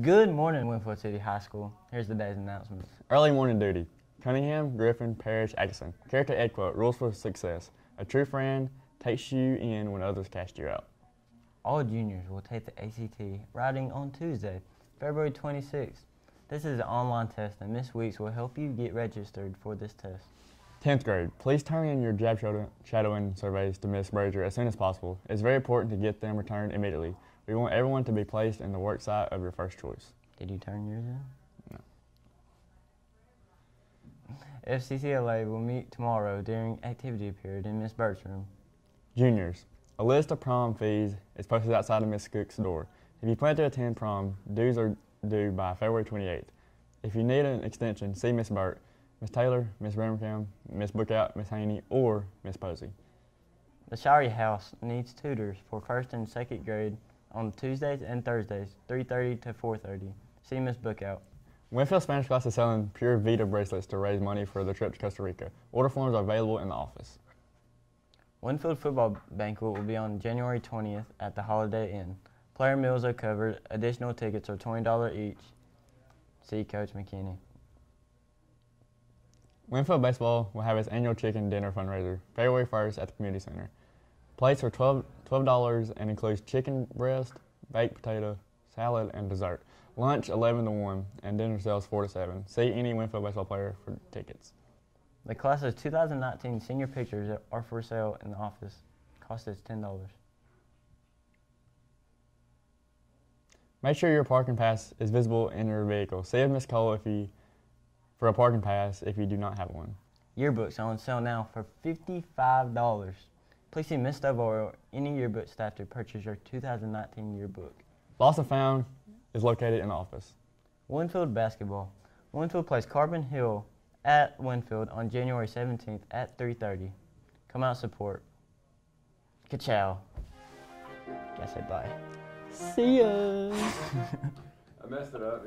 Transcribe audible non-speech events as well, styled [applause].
Good morning, Winfield City High School. Here's the day's announcements. Early morning duty. Cunningham, Griffin, Parrish, Atkinson. Character ed quote. Rules for success. A true friend takes you in when others cast you out. All juniors will take the ACT writing on Tuesday, February 26th. This is an online test, and Miss Weeks will help you get registered for this test. 10th grade. Please turn in your job shadowing surveys to Miss Brazier as soon as possible. It's very important to get them returned immediately. We want everyone to be placed in the work site of your first choice. Did you turn yours in? No. [laughs] FCCLA will meet tomorrow during activity period in Miss Burt's room. Juniors. A list of prom fees is posted outside of Miss Cook's door. If you plan to attend prom, dues are due by February 28th. If you need an extension, see Miss Burt, Miss Taylor, Miss Birmingham, Miss Bookout, Miss Haney, or Miss Posey. The Shirey House needs tutors for first and second grade on Tuesdays and Thursdays, 3:30 to 4:30. See Miss Bookout. Winfield Spanish class is selling Pura Vida bracelets to raise money for the trip to Costa Rica. Order forms are available in the office. Winfield football banquet will be on January 20th at the Holiday Inn. Player meals are covered. Additional tickets are $20 each. See Coach McKinney. Winfield Baseball will have its annual chicken dinner fundraiser February 1st at the community center. Plates are $12, $12 and includes chicken breast, baked potato, salad, and dessert. Lunch 11 to 1 and dinner sells 4 to 7. See any Winfield baseball player for tickets. The class of 2019 senior pictures are for sale in the office. Cost is $10. Make sure your parking pass is visible in your vehicle. See if Miss Cole if you for a parking pass if you do not have one. Yearbooks are on sale now for $55. Please see Miss Stovall or any yearbook staff to purchase your 2019 yearbook. Lost and found is located in the office. Winfield basketball. Winfield plays Carbon Hill at Winfield on January 17th at 3:30. Come out support. Ka-chow. Gotta say bye. See ya. [laughs] I messed it up.